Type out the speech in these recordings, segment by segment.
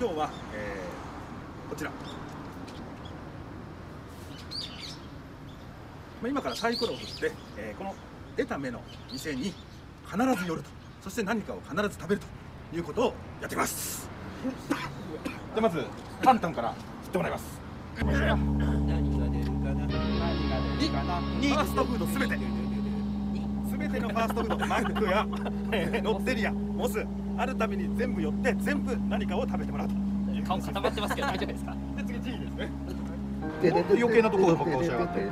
今日は、えーこちら、まあ、今からサイコロを振って、えーこの出た目の店に必ず寄ると。そして何かを必ず食べるということをやっています。じゃあまずタンタンから振ってもらいます。何が出るかな？何が出るかな？ファーストフードすべて。すべてのファーストフード。マックや、えーロッテリアモスあるために全部寄って全部何かを食べてもらうと。顔固まってますけど大丈夫ですか？で次 G ですね余計なところばっか押しやがって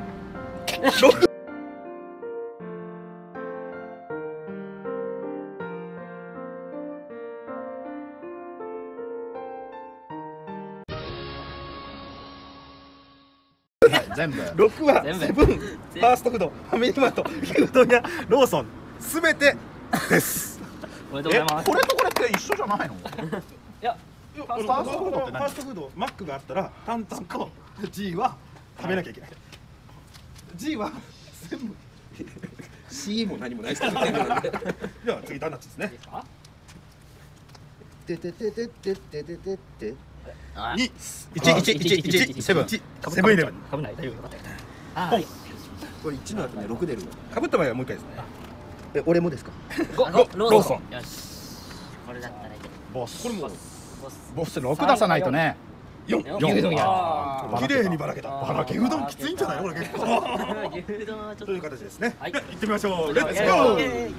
全部6は全部セブンファーストフードファミリーマート牛丼屋ローソンすべてですおめでとうございます。これとこれって一緒じゃないの？いやファーストフードファーストフードマックがあったらタンタンと G は食べなきゃいけない G は全部 C も何もないででは次ダーナッツですねいいですかてててててててててあ2 1 1 1 1セブンセブンイレブンかぶない大丈夫よかったあポンはいこれ1の後ね6出るのかぶった場合はもう一回ですねえ俺もですか？ごごロローソン。よし。これだったらいけるボス。これもボス。ボス。6出さないとね。4牛丼やあー。綺麗にばらけた。ばらけ。うどんきついんじゃない？これ結構。牛丼はちょっという形ですね。はい。行ってみましょう。レッツイゴー。フ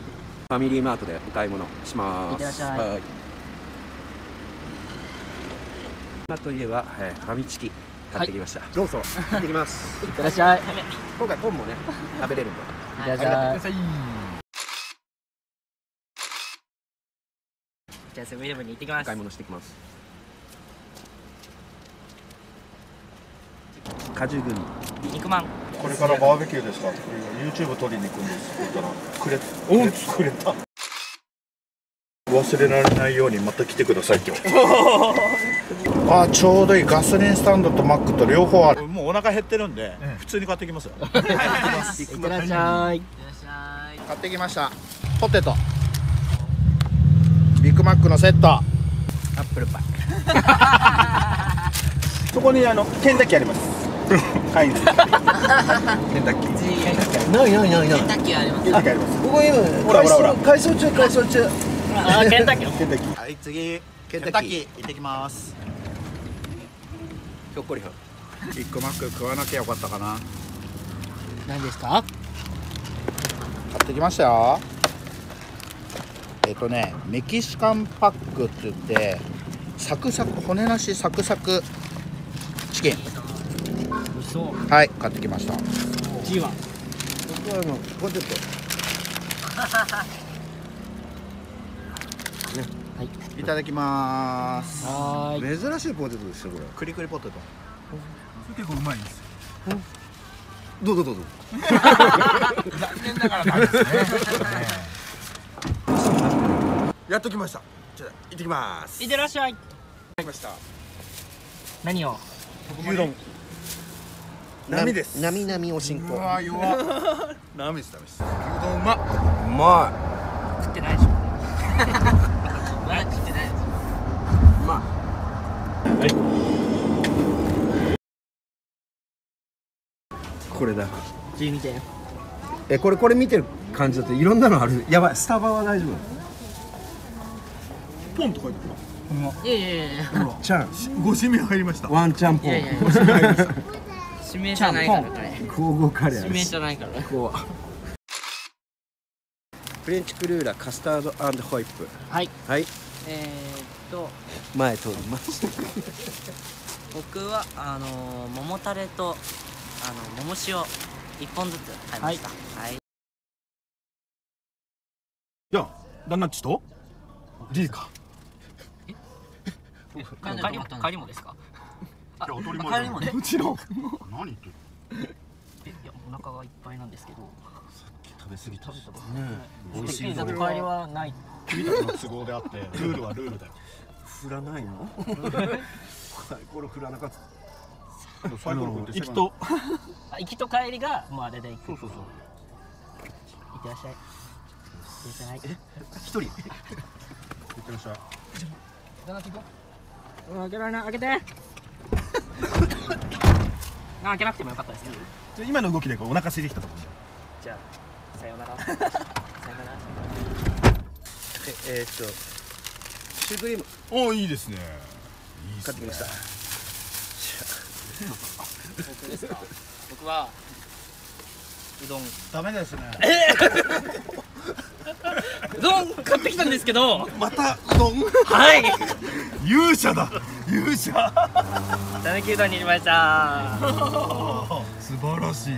ァミリーマートでお買い物します。いってらっしゃいはい。まあといえば、えーファミチキ買ってきました、ローソン。行ってきます。いってらっしゃい。い今回ポンもね食べれるんで。ってらっしゃいじゃあセブンイレブンに行ってきます。お買い物してきます。果汁グミ。肉まん。これからバーベキューですか？YouTube 撮りに行くんです。って言ったらくれおくれた。忘れられないようにまた来てください今日。あちょうどいいガソリンスタンドとマックと両方ある。もうお腹減ってるんで、普通に買ってきますよ。いってらっしゃい。いってらっしゃい。買ってきました。ポテトビッグマックのセット。アップルパイ。そこにあのケンタッキーあります。はい ケンタッキー。ないないないない。ケンタッキーあります。ケンタッキーあります。ここ今ほらほらほら。改装中改装中あーケンタッキー。ケンタッキー。はい次。ケンタッキー。行ってきます。ひょっこりはんビッグマック食わなきゃよかったかな。何ですか？買ってきましたよ。えっ、とねメキシカンパックって言ってサクサク骨なしサクサクチキン。美味しそう。はい買ってきました。G は僕はあのポテトい。ただきます。はーい。珍しいポテトですよこれ。クリクリポテト。結構うまいです。どうぞどうぞやっときました。じゃあ行ってきます。いってらっしゃい。来ました。何を？牛丼。波です。なみなみおしんこ。弱波です波です。牛丼うまっ。うま食ってないでしょ。まだ食ってない。でしい。うまこれだ。ょ G 見てえこれこれ見てる感じだといろんなのある。やばい。スタバは大丈ポンと書いていやいやいやいや。夫ちゃんあるご指名入りました。ワンちゃんポン。いやいやいや。指名じゃないからこれ。交互カレーあるし指名じゃないから。こうフレンチクルーラーカスタードホイップ。はい。はい。えー、っと。前通ります僕はあのー桃タレとあの桃塩一本ずつ買いました。はい。じゃあ旦那っちと？G か帰りも帰りもですか？いや当たり帰りもね。もちろん。何言ってるえいやお腹がいっぱいなんですけど。食べ過ぎた食べたね美美味しいぞだって帰りはない。君たちの都合であってルールはルールだよ。振らないの？サイコロ振らなかった。サイコロ振って行きと。あ行きと帰りがもうあれで行く。そうそうそう。いってらっしゃい。いってらっしゃい。一人？いってらっしゃい。いただきます開けられない開けて。あ 開けなくてもよかったですね。今の動きでこうお腹空いてきたところじゃあさようなら。さようなら。ええーっとシュークリーム。おおいいですね。買ってきました。僕 ですか。僕はうどん。ダメですねうどん買ってきたんですけど。またうどんはい。勇者だ。勇者。たぬきうどんに入れました素晴らしい